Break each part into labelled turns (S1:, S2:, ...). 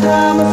S1: promise.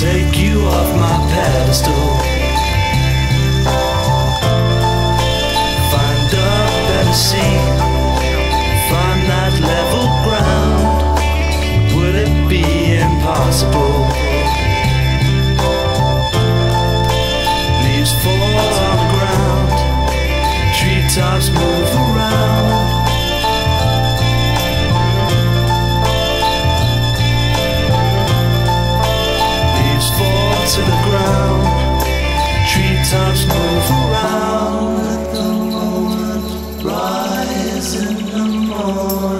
S2: take you off my pedestal. Find up and see, find that level ground. Would it be impossible? amor.